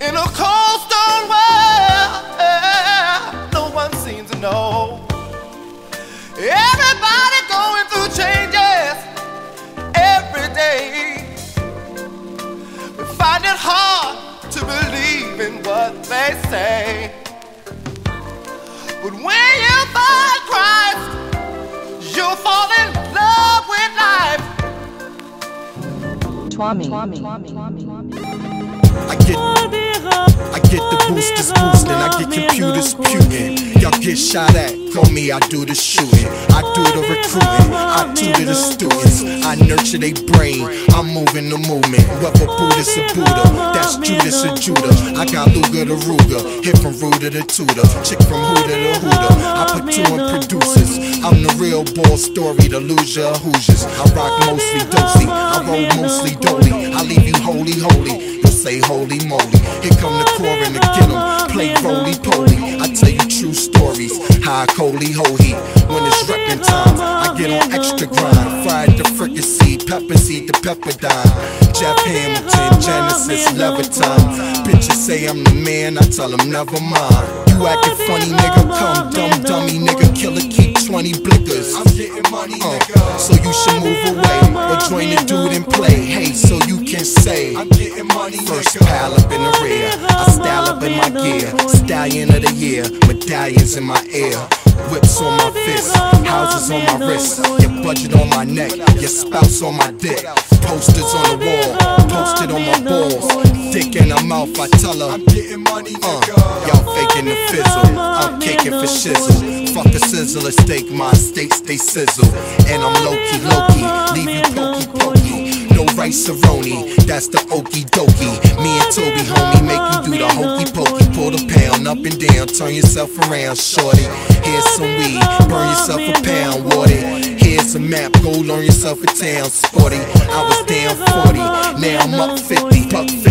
In a cold stone world, no one seems to know. Everybody going through changes every day. We find it hard to believe in what they say. But when you find Christ, you'll fall in love with life. I get, computers puting. Y'all get shot at, on me, I do the shooting. I do the recruiting, I tutor the students. I nurture their brain, I'm moving the movement. Whether Buddhist or Buddha, that's Judas or Judah. I got Luger to Ruger, hit from Ruda to Tudor, chick from Huda to Huda. I put two in producers. I'm the real ball story, the loser of Hoosiers. I rock mostly dosey, I roll mostly dolly. I leave you holy, holy. You say holy moly. Here come the core and the get 'em. Play roly High holy holy. When it's reppin' time, I get on extra grind. Fried the fricassee, pepper seed, the pepper dime. Jeff Hamilton, Genesis, Levitime. Bitches say I'm the man, I tell them never mind. You acting funny, nigga. Come dumb dummy, nigga. Killer keep 20 blickers. I'm getting money, uh, nigga. So you should move away or join the dude and play. Hey, so you can say I'm getting money, First pal up in the rear. Stallion of the year. Medallions in my ear. Whips on my fist. Houses on my wrist. Your budget on my neck. Your spouse on my dick. Posters on the wall. Posted on my balls. Dick in her mouth. I tell her I'm getting money, uh, Y'all faking the fizzle. I'm caking for shizzle. Fuck a sizzle, a steak, my steak stay sizzle. And I'm low key, low key, leave you pokey pokey. No rice roni, that's the okey dokey. Me and Toby, homie, make you do the hokey pokey. Up and down, turn yourself around, shorty. Here's some weed, burn yourself a pound, water. Here's a map, go learn yourself a town, sporty. I was down 40, now I'm up 50, buck